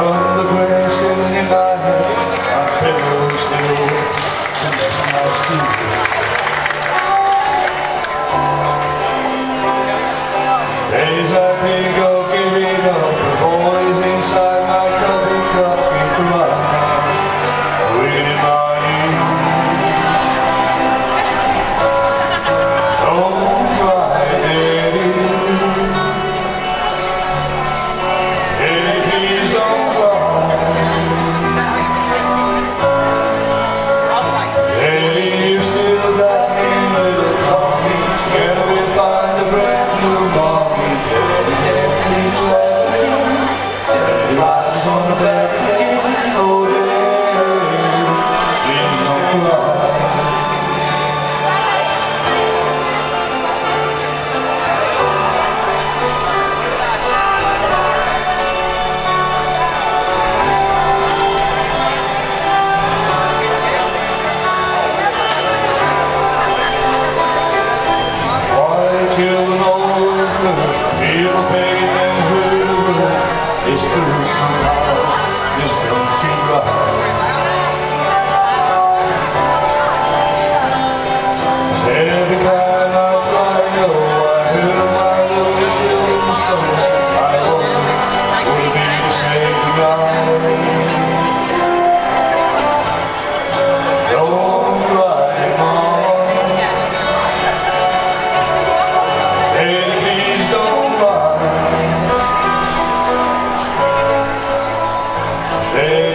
Of the question in thy head. Life? Daddy,